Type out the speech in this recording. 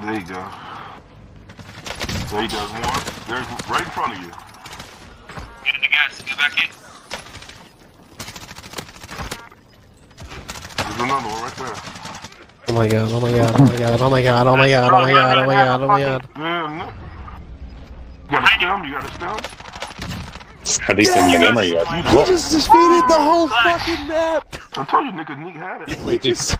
There you go. There you go. One. There's right in front of you. Get in the gas. Get back in. There's another one right there. Oh my god, oh my god, oh my god, oh my god, oh my god, oh my god, oh my god, oh my god. Yeah, no. You got a stim? You got a stim? How decent you memory you have. He just defeated the whole fucking map! I told you niggas Nick had it. Wait, just.